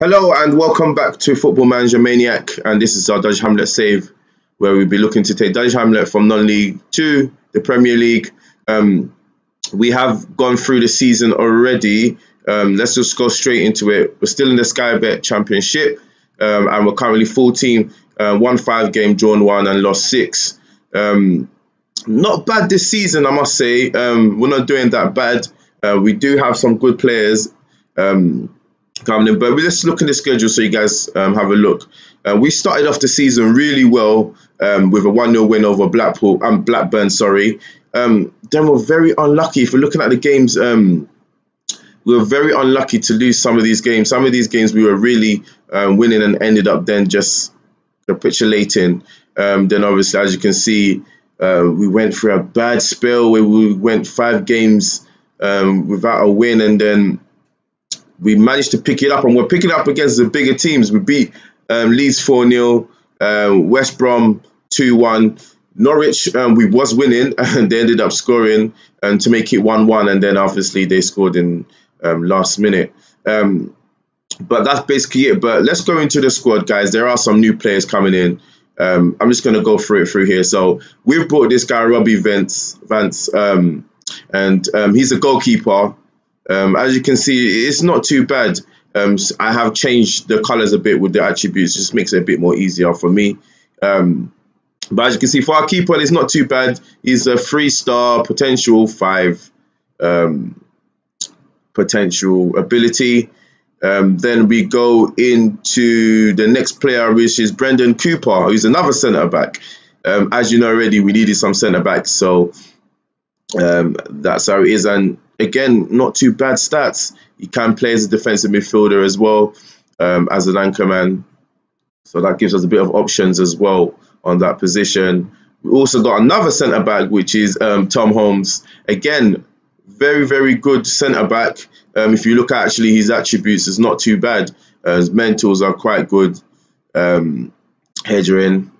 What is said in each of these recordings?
Hello and welcome back to Football Manager Maniac, and this is our Dulwich Hamlet save, where we'll be looking to take Dulwich Hamlet from non-league to the Premier League. Um, we have gone through the season already. Um, let's just go straight into it. We're still in the Sky Bet Championship, um, and we're currently full team, uh, won five game, drawn one, and lost six. Um, not bad this season, I must say. Um, we're not doing that bad. Uh, we do have some good players. Um, coming in. But let's look at the schedule so you guys um, have a look. Uh, we started off the season really well um, with a 1 0 win over Blackpool and um, Blackburn, sorry. Um, then we're very unlucky. If we're looking at the games, um, we were very unlucky to lose some of these games. Some of these games we were really um, winning and ended up then just capitulating. then, obviously, as you can see, uh, we went through a bad spell where we went five games without a win and then we managed to pick it up, and we're picking up against the bigger teams. We beat um, Leeds 4 0, um, West Brom 2 1. Norwich, um, we was winning, and they ended up scoring um, to make it 1 1, and then obviously they scored in um, last minute. But that's basically it. But let's go into the squad, guys. There are some new players coming in. Um, I'm just going to go through it through here. So we've brought this guy, Robbie Vance, Vance um, and um, he's a goalkeeper. Um, as you can see, it's not too bad. Um, I have changed the colors a bit with the attributes, just makes it a bit more easier for me. Um, but as you can see, for our keeper, it's not too bad. He's a three star potential five um, potential ability. Um, then we go into the next player, which is Brendan Cooper, who's another centre back. Um, as you know already, we needed some centre backs, so that's how it is. And again, not too bad stats. He can play as a defensive midfielder as well um, as an anchorman. So that gives us a bit of options as well on that position. We also got another centre back, which is um, Tom Holmes. Again, very, very good centre back. Um, if you look at actually his attributes, it's not too bad. Uh, his mentals are quite good. Um, headering,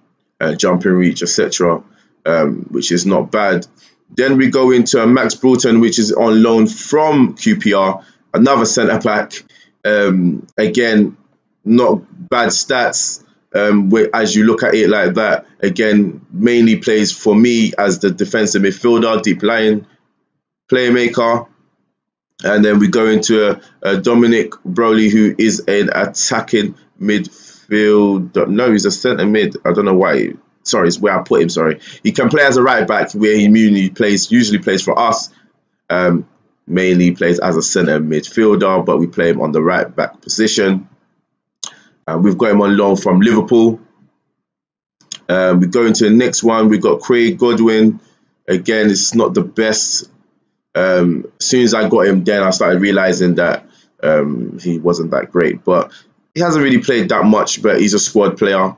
uh, jumping reach, etc., um, which is not bad. Then we go into Max Broughton, which is on loan from QPR, another centre back. Um, again, not bad stats. Um, as you look at it like that, again, mainly plays for me as the defensive midfielder, deep line playmaker. And then we go into a, a Dominic Broly, who is an attacking midfielder. No, he's a centre mid. I don't know why sorry, is where I put him. Sorry, he can play as a right back where he mainly plays usually plays for us. Um, mainly plays as a centre midfielder, but we play him on the right back position. Uh, we've got him on loan from Liverpool. Um, we go into the next one. We've got Craig Godwin. Again, it's not the best. Um, as soon as I got him, then I started realizing that um, he wasn't that great. But he hasn't really played that much, but he's a squad player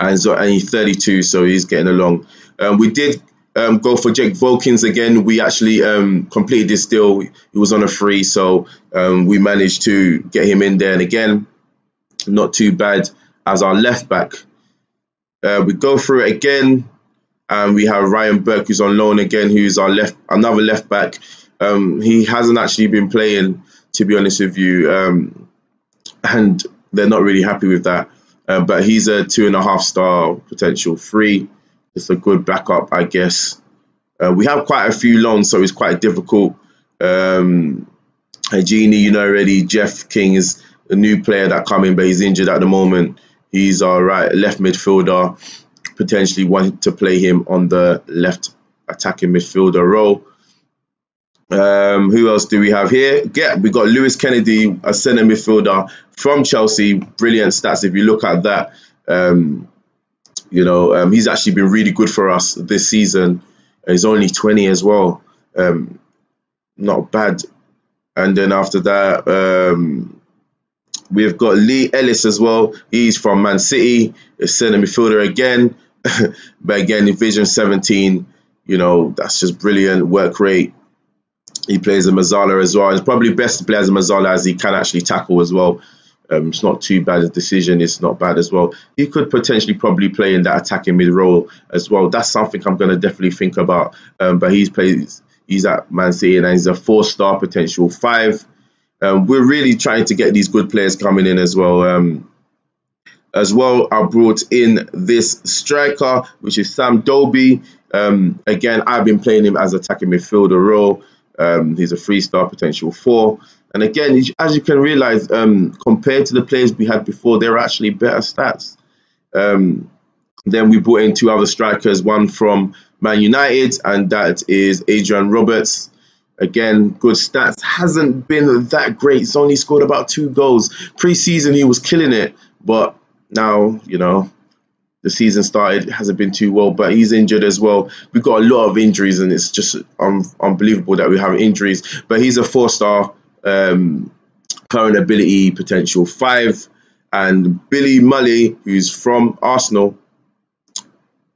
and so and he's 32, so he's getting along. Um, we did um, go for Jake Vokins again. We actually um, completed this deal. He was on a free, so um, we managed to get him in there. And again, not too bad as our left back. Uh, we go through it again, and we have Ryan Burke who's on loan again, who's our left another left back. Um, he hasn't actually been playing, to be honest with you, um, and they're not really happy with that. Um, but he's a two and a half star potential three. It's a good backup, I guess. Uh, we have quite a few loans, so it's quite difficult. Um, Genie, you know already. Jeff King is a new player that come in, but he's injured at the moment. He's our right left midfielder. Potentially wanting to play him on the left attacking midfielder role. Um, who else do we have here? Yeah, we got Lewis Kennedy, a centre midfielder from Chelsea. Brilliant stats if you look at that. Um, you know, um, he's actually been really good for us this season. He's only 20 as well. Um, not bad. And then after that, um, we've got Lee Ellis as well. He's from Man City, a centre midfielder again. but again, in Vision 17, you know, that's just brilliant work rate. He plays a Mezzala as well. It's probably best to play as a Mezzala as he can actually tackle as well. Um, it's not too bad a decision. It's not bad as well. He could potentially probably play in that attacking mid role as well. That's something I'm going to definitely think about. Um, but he's plays. He's at Man City and he's a four star potential five. Um, we're really trying to get these good players coming in as well. Um, as well, I brought in this striker, which is Sam Dalby. Um, again, I've been playing him as attacking midfielder role. Um, he's a three-star potential four. And again, as you can realize, um, compared to the players we had before, they're actually better stats. Um, then we brought in two other strikers, one from Man United, and that is Adrian Roberts. Again, good stats. Hasn't been that great. He's only scored about two goals. Pre-season, he was killing it, but now, you know, the season started hasn't been too well, but he's injured as well. We've got a lot of injuries, and it's just un unbelievable that we have injuries. But he's a four-star um, current ability potential five, and Billy Mully, who's from Arsenal,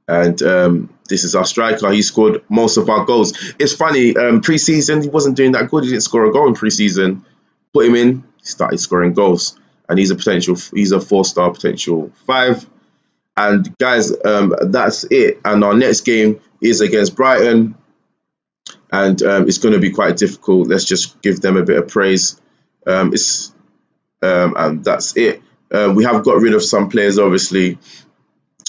and um, this is our striker. He scored most of our goals. It's funny, um, pre-season he wasn't doing that good. He didn't score a goal in pre-season. Put him in, he started scoring goals, and he's a potential. He's a four-star potential five. And guys, um, that's it. And our next game is against Brighton, and um, it's going to be quite difficult. Let's just give them a bit of praise. Um, it's um, and that's it. Uh, we have got rid of some players, obviously.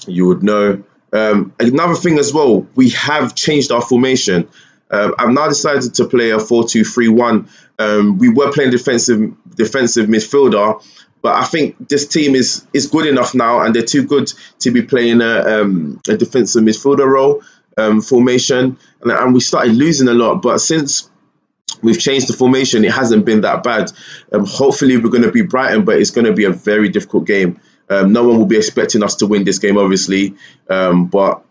You would know. Um, another thing as well, we have changed our formation. Um, I've now decided to play a 4-2-3-1. Um, we were playing defensive defensive midfielder, but I think this team is is good enough now, and they're too good to be playing a, um, a defensive midfielder role um, formation. And, and we started losing a lot, but since we've changed the formation, it hasn't been that bad. Um, hopefully, we're going to be Brighton, but it's going to be a very difficult game. Um, no one will be expecting us to win this game, obviously, um, but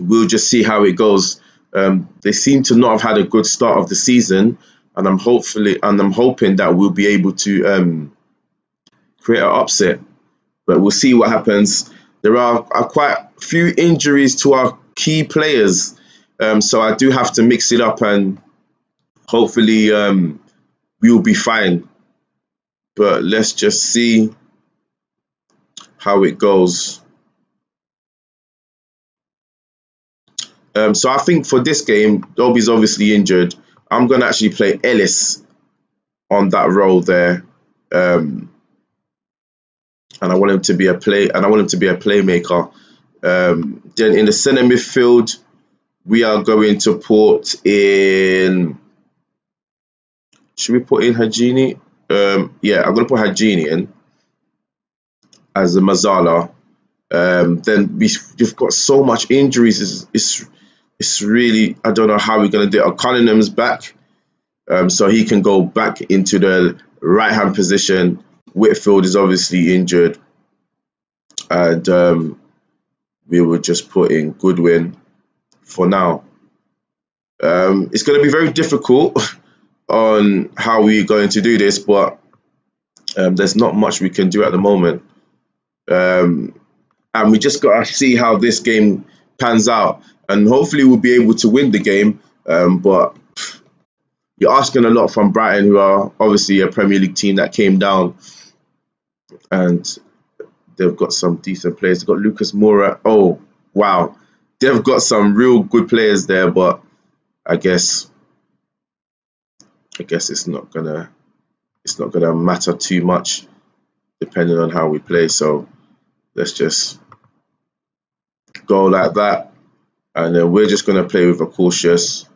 we'll just see how it goes. Um, they seem to not have had a good start of the season, and I'm hopefully and I'm hoping that we'll be able to um, create an upset. But we'll see what happens. There are, are quite a few injuries to our key players, um, so I do have to mix it up, and hopefully um, we'll be fine. But let's just see how it goes. Um, so I think for this game, Dalby's obviously injured. I'm going to actually play Ellis on that role there. Um, and I want him to be a play and I want him to be a playmaker. Um, then in the centre midfield, we are going to put in. Should we put in Hajini? Um, yeah, I'm to put Hajini in as a Mezzala. Um, then we, have got so much injuries. It's, it's, it's really I don't know how we're going to do it. Cunningham's back, um, so he can go back into the right hand position Whitfield is obviously injured, and um, we will just put in Goodwin for now. Um, it's going to be very difficult on how we're going to do this, but um, there's not much we can do at the moment. Um, and we just got to see how this game pans out. And hopefully, we'll be able to win the game. Um, but you're asking a lot from Brighton, who are obviously a Premier League team that came down and they've got some decent players. They've got Lucas Moura. Oh, wow. They've got some real good players there, but I guess I guess it's not gonna it's not gonna matter too much depending on how we play. So let's just go like that. And then we're just gonna play with a cautious.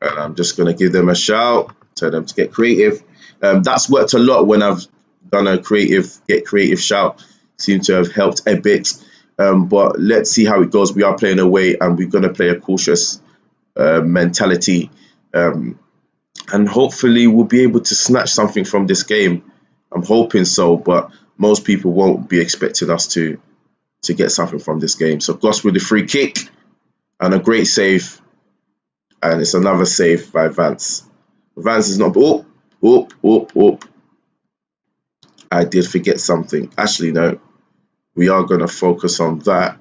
And I'm just gonna give them a shout, tell them to get creative. Um, that's worked a lot when I've done a creative get creative shout seems to have helped a bit. Um, but let's see how it goes. We are playing away, and we're going to play a cautious uh, mentality, um, and hopefully we'll be able to snatch something from this game. I'm hoping so, but most people won't be expecting us to to get something from this game. So Gross with the free kick and a great save, and it's another save by Vance. Vance is not. Oh, oh, oh, oh. I did forget something. Actually, no, we are going to focus on that.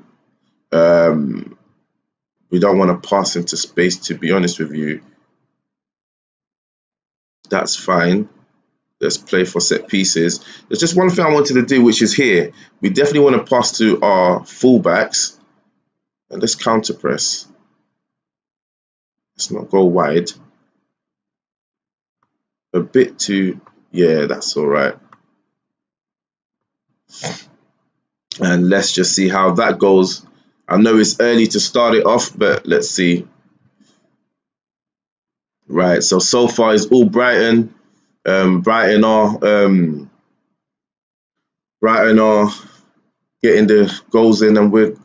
Um, we don't want to pass into space, to be honest with you. That's fine. Let's play for set pieces. There's just one thing I wanted to do, which is here. We definitely want to pass to our fullbacks. And let's counter press. Let's not go wide. a bit too, yeah, that's all right. And let's just see how that goes. I know it's early to start it off, but let's see. Right, so so far it's all Brighton. Um, Brighton are um, Brighton are getting the goals in, and we're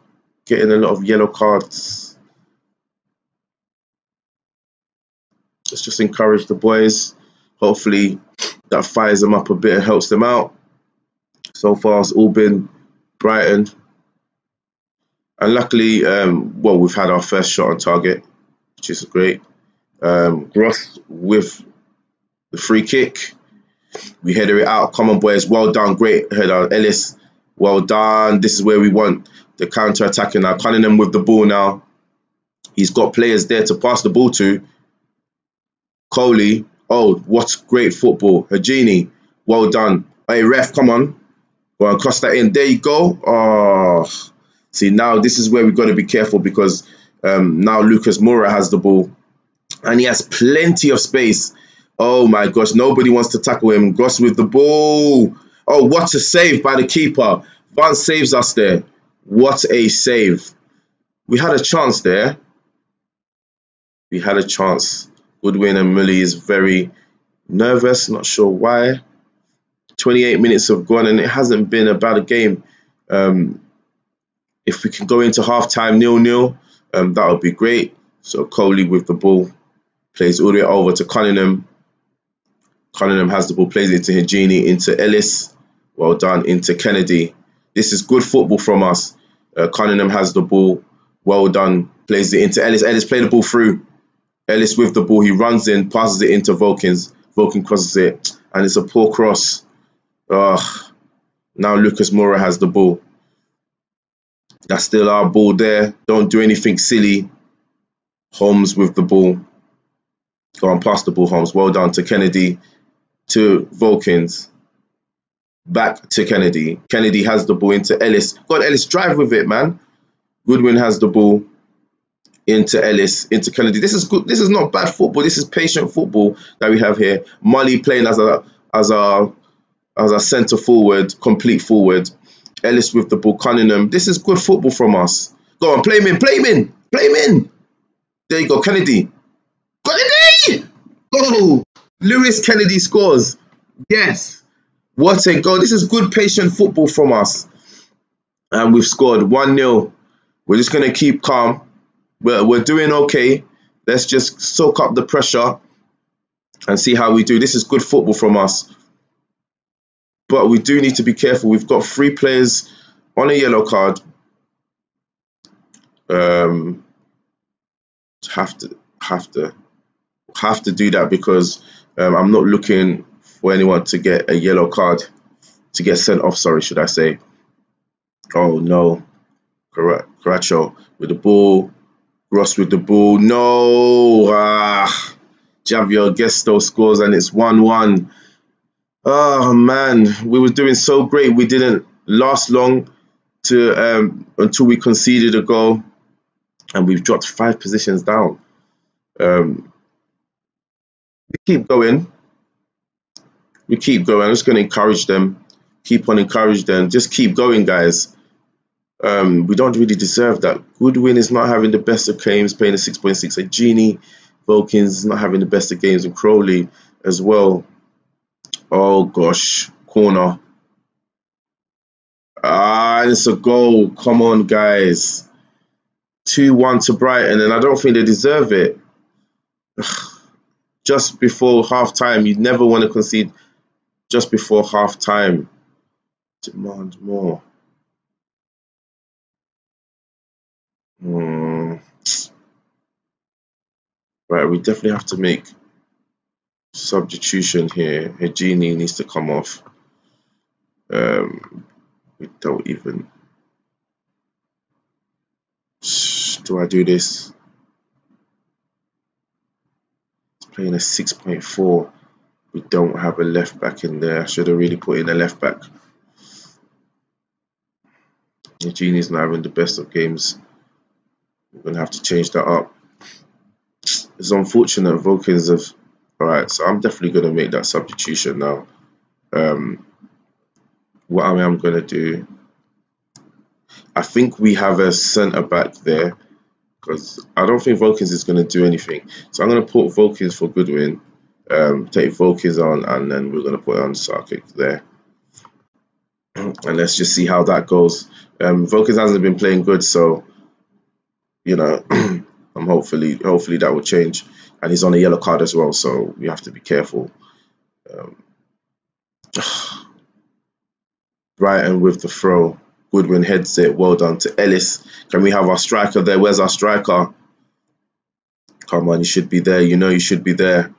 getting a lot of yellow cards. Let's just encourage the boys. Hopefully, that fires them up a bit and helps them out. So far, it's all been Brighton. And luckily, um, well, we've had our first shot on target, which is great. Um, Gross with the free kick. We header it out. Come on, boys. Well done. Great header. Ellis, well done. This is where we want the counter attacking now. Cunningham with the ball now. He's got players there to pass the ball to. Coley. Oh, what great football. Hajini. Well done. Hey, ref, come on. Go and that in. There you go. Oh, see, now this is where we've got to be careful because um, now Lucas Moura has the ball and he has plenty of space. Oh my gosh, nobody wants to tackle him. Gross with the ball. Oh, what a save by the keeper. Van saves us there. What a save. We had a chance there. We had a chance. Goodwin and Mully is very nervous, not sure why. 28 minutes have gone and it hasn't been a bad game. Um, if we can go into half time nil nil, um, that would be great. So Coley with the ball plays all the way over to Cunningham. Cunningham has the ball, plays it to Higini, into Ellis. Well done, into Kennedy. This is good football from us. Uh, Cunningham has the ball. Well done. Plays it into Ellis. Ellis play the ball through. Ellis with the ball. He runs in, passes it into Vokins. Vokin crosses it. And it's a poor cross. Ugh. Now Lucas Moura has the ball. That's still our ball there. Don't do anything silly. Holmes with the ball. Go on, pass the ball, Holmes. Well done to Kennedy, to Vokins. Back to Kennedy. Kennedy has the ball into Ellis. God, Ellis, drive with it, man. Goodwin has the ball into Ellis, into Kennedy. This is good. This is not bad football. This is patient football that we have here. Mully playing as a as a as a centre forward, complete forward. Ellis with the ball, Cunningham. This is good football from us. Go on, play him in, play him in, play him in. There you go, Kennedy. Kennedy! Oh, Lewis Kennedy scores. Yes. What a goal. This is good, patient football from us. And we've scored 1 0. We're just going to keep calm. We're, we're doing okay. Let's just soak up the pressure and see how we do. This is good football from us. But we do need to be careful. We've got three players on a yellow card. Um, have to have to have to do that because um, I'm not looking for anyone to get a yellow card to get sent off. Sorry, should I say? Oh no, Carrasco with the ball, Ross with the ball. No, ah, Javier Gesto scores and it's one-one. Oh man, we were doing so great. We didn't last long to um, until we conceded a goal, and we've dropped five positions down. Um, we keep going. We keep going. I'm just going to encourage them. Keep on encouraging them. Just keep going, guys. Um, we don't really deserve that. Goodwin is not having the best of games, playing a 6.6. A Genie is not having the best of games, and Crowley as well. Oh gosh, corner. Ah, it's a goal. Come on, guys. 2 1 to Brighton, and I don't think they deserve it. Just before half time, you never want to concede just before half time. Demand more. Hmm. Right, we definitely have to make substitution here. Hegini needs to come off. Um, we don't even. Do I do this? It's playing a 6.4. We don't have a left back in there. I should have really put in a left back. Hegini's not having the best of games. We're going to have to change that up. It's unfortunate Vokins have All right, so I'm definitely going to make that substitution now. Um, what I am going to do, I think we have a centre back there because I don't think Vokins is going to do anything. So I'm going to put Vokins for Goodwin, um, take Vokins on, and then we're going to put on Sarkic there. And let's just see how that goes. Um, hasn't been playing good, so you know, I'm hopefully hopefully that will change and he's on a yellow card as well, so we have to be careful. Um, Brighton with the throw. Goodwin heads it. Well done to Ellis. Can we have our striker there? Where's our striker? Come on, you should be there. You know you should be there.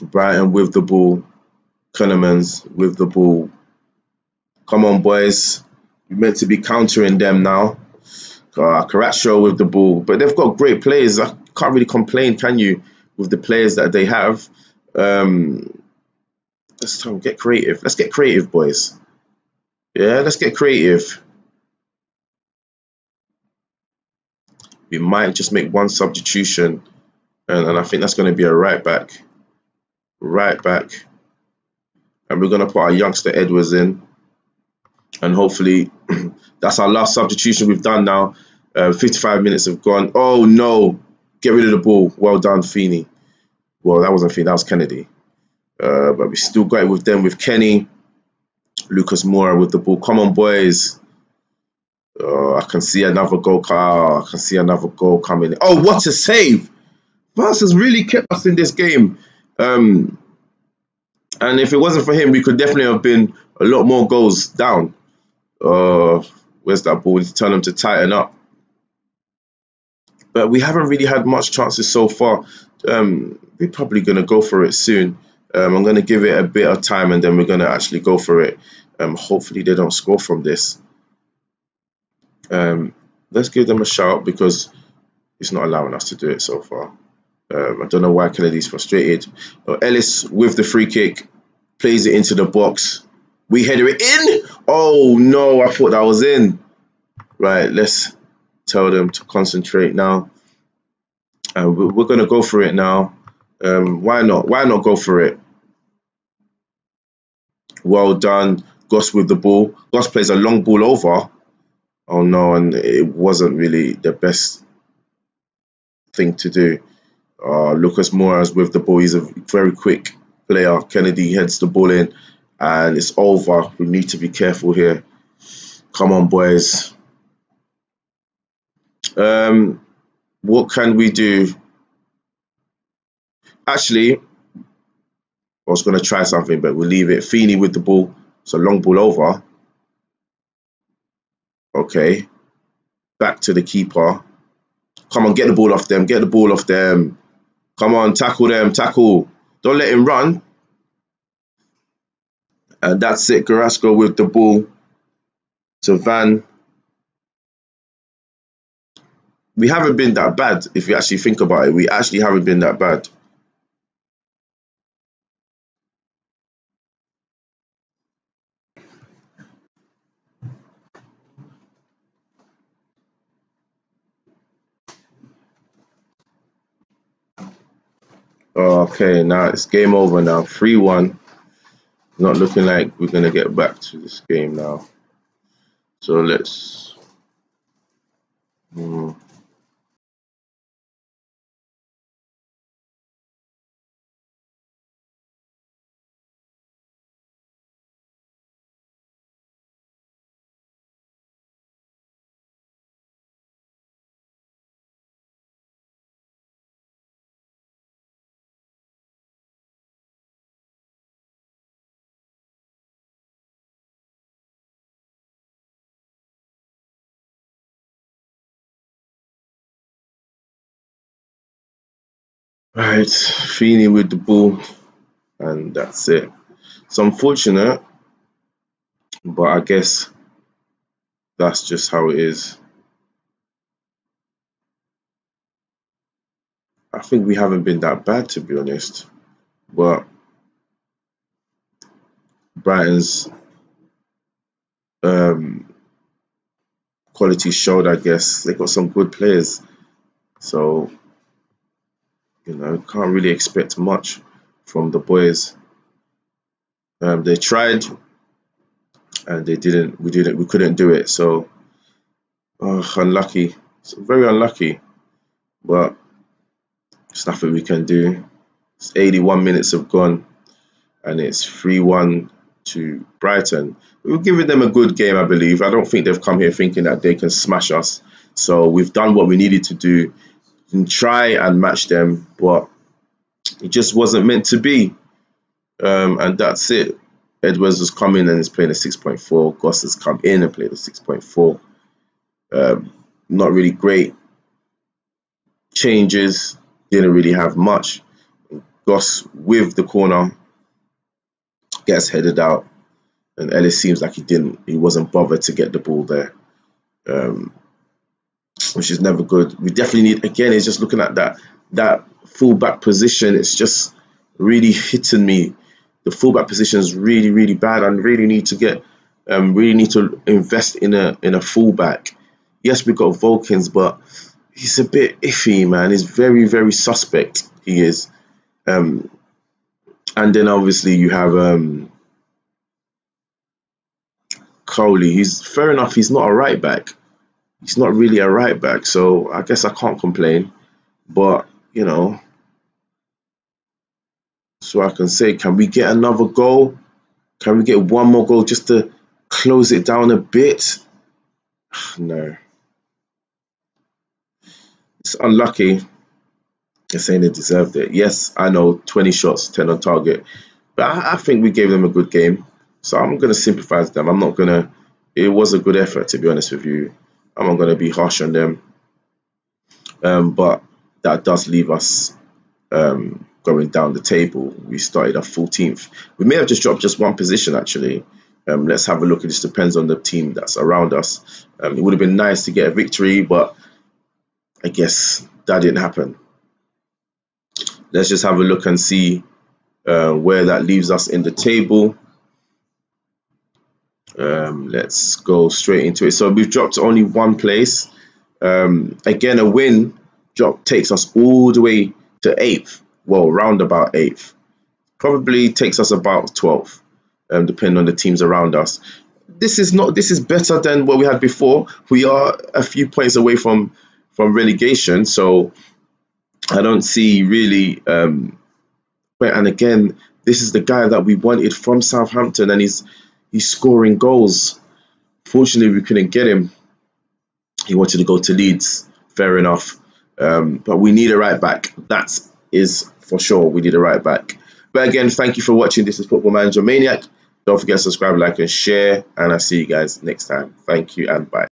Brighton with the ball. Kunnemans with the ball. Come on, boys. We're meant to be countering them now. Uh, with the ball, but they've got great players. I can't really complain, can you, with the players that they have? Um, let's get creative. Let's get creative, boys. Yeah, let's get creative. We might just make one substitution, and, and I think that's going to be a right back. Right back. And we're going to put our youngster Edwards in. And hopefully, that's our last substitution we've done now. Uh, 55 minutes have gone. Oh, no. Get rid of the ball. Well done, Feeney. Well, that wasn't Feeney, that was Kennedy. Uh, but we still got it with them with Kenny. Lucas Moura with the ball. Come on, boys. Uh, I can see another goal. Oh, I can see another goal coming. Oh, what a save! Vance has really kept us in this game. Um, and if it wasn't for him, we could definitely have been a lot more goals down. Uh, where's that ball? You Tell them to tighten up but we haven't really had much chances so far. Um, we're probably going to go for it soon. Um, I'm going to give it a bit of time and then we're going to actually go for it. Um, hopefully they don't score from this. Um, let's give them a shout because it's not allowing us to do it so far. Um, I don't know why Kennedy's frustrated. Uh, Ellis with the free kick plays it into the box. We header it in. Oh no, I thought that was in. Right, let's tell them to concentrate now. Uh, we're going to go for it now. Um, why not? Why not go for it? Well done. Goss with the ball. Goss plays a long ball over. Oh no, and it wasn't really the best thing to do. Uh, Lucas Moura with the ball. He's a very quick player. Kennedy heads the ball in, and it's over. We need to be careful here. Come on, boys. Um, what can we do? Actually, I was going to try something, but we'll leave it. Feeney with the ball. A long ball over. Okay. Back to the keeper. Come on, get the ball off them. Get the ball off them. Come on, tackle them. Tackle. Don't let him run. And that's it. Carrasco with the ball to Van we haven't been that bad if you actually think about it. We actually haven't been that bad. Okay, now it's game over now. 3-1. Not looking like we're going to get back to this game now. So let's... Hmm. Right, Feeney with the ball, and that's it. It's unfortunate, but I guess that's just how it is. I think we haven't been that bad to be honest, but Brighton's um, quality showed. I guess they got some good players, so you know, can't really expect much from the boys. Um, they tried, and they didn't. We didn't. We couldn't do it. So, unlucky. Very unlucky. But there's nothing we can do. It's 81 minutes have gone, and it's 3-1 to Brighton. We were giving them a good game, I believe. I don't think they've come here thinking that they can smash us. So we've done what we needed to do and try and match them, but it just wasn't meant to be. Um, and that's it. Edwards has come in and is playing a 6.4. Goss has come in and played a 6.4. Um, not really great changes. Didn't really have much. Goss with the corner gets headed out, and Ellis seems like he didn't. He wasn't bothered to get the ball there. Um, which is never good. We definitely need again. It's just looking at that that fullback position. It's just really hitting me. The fullback position is really really bad. I really need to get um, really need to invest in a in a fullback. Yes, we've got Vokins, but he's a bit iffy, man. He's very very suspect. He is. Um, and then obviously you have um, Coley. He's fair enough. He's not a right back he's not really a right back, so I guess I can't complain. But you know, so I can say, can we get another goal? Can we get one more goal just to close it down a bit? no. It's unlucky. They're saying they deserved it. Yes, I know 20 shots, 10 on target. But I, I think we gave them a good game. So I'm going to sympathize them. I'm not going to. It was a good effort, to be honest with you. I'm not going to be harsh on them. Um, but that does leave us um, going down the table. We started at 14th. We may have just dropped just one position actually. Um, let's have a look. It just depends on the team that's around us. Um, it would have been nice to get a victory, but I guess that didn't happen. Let's just have a look and see uh, where that leaves us in the table. Um, let's go straight into it. So we've dropped only one place. Um, again, a win drop takes us all the way to eighth. Well, round about eighth. Probably takes us about 12th, um, depending on the teams around us. This is not. This is better than what we had before. We are a few points away from from relegation, so I don't see really. Um, but and again, this is the guy that we wanted from Southampton, and he's he's scoring goals. Fortunately, we couldn't get him. He wanted to go to Leeds. Fair enough. Um, but we need a right back. That is for sure. We need a right back. But again, thank you for watching. This is Football Manager Maniac. Don't forget to subscribe, like, and share. And I'll see you guys next time. Thank you and bye.